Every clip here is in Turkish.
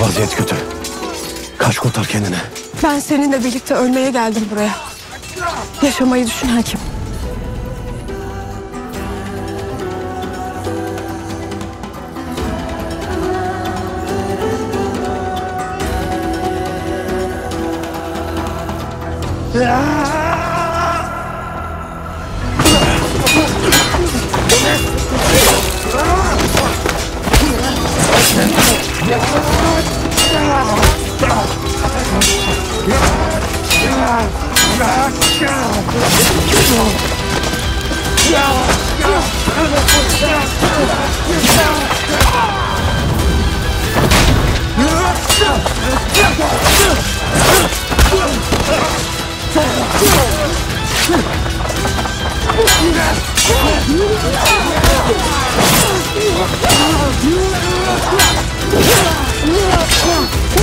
Vaziyet kötü. Kaç kurtar kendini. Ben seninle birlikte ölmeye geldim buraya. Yaşamayı düşünen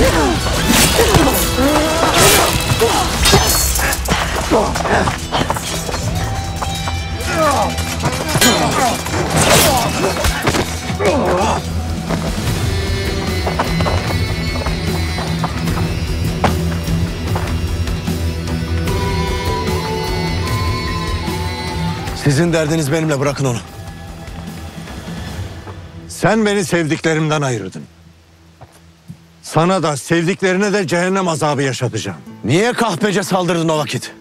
Yeah! Sizin derdiniz benimle bırakın onu. Sen beni sevdiklerimden ayırdın. Sana da sevdiklerine de cehennem azabı yaşatacağım. Niye kahpece saldırdın o vakit?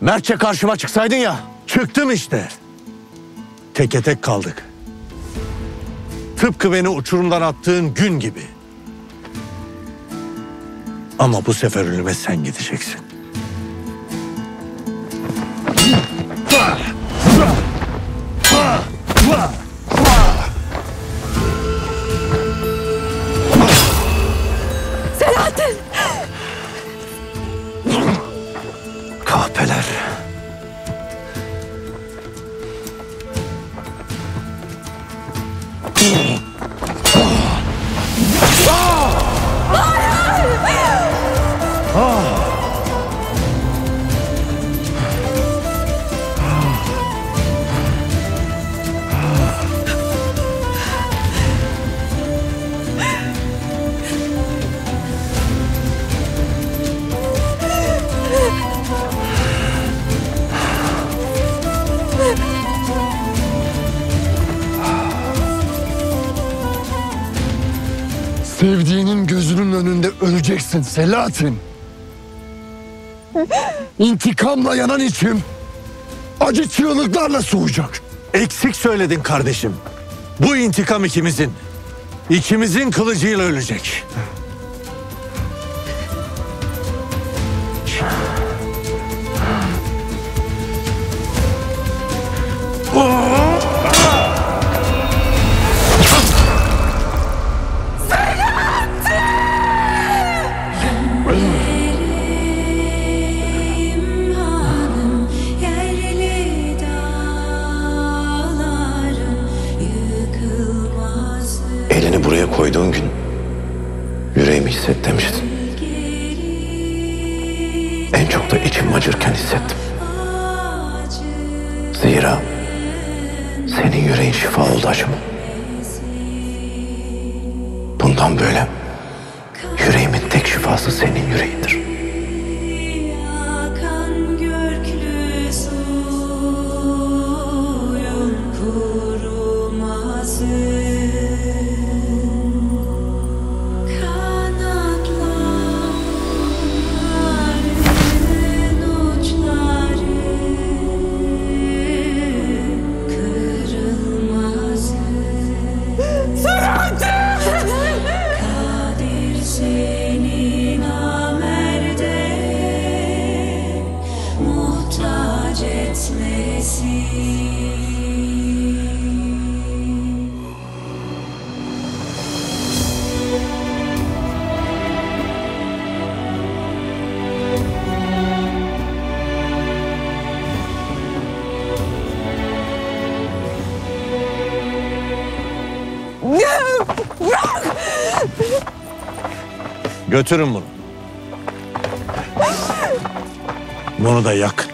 Mertçe karşıma çıksaydın ya. Çıktım işte. Teke tek kaldık. Tıpkı beni uçurumdan attığın gün gibi. Ama bu sefer ölüme sen gideceksin. Sevdiğinin gözünün önünde öleceksin Selahattin. İntikamla yanan içim acı çığlıklarla soğuyacak. Eksik söyledin kardeşim. Bu intikam ikimizin. İkimizin kılıcıyla ölecek. İmhanım koyduğun gün yüreğimi hisset demiştin. En çok da içim acırken hissettim. Zira senin yüreğin şifa oldu acıma. Bundan böyle yüreğimin tek şifası senin yüreğindir. Götürün bunu. Bunu da yak.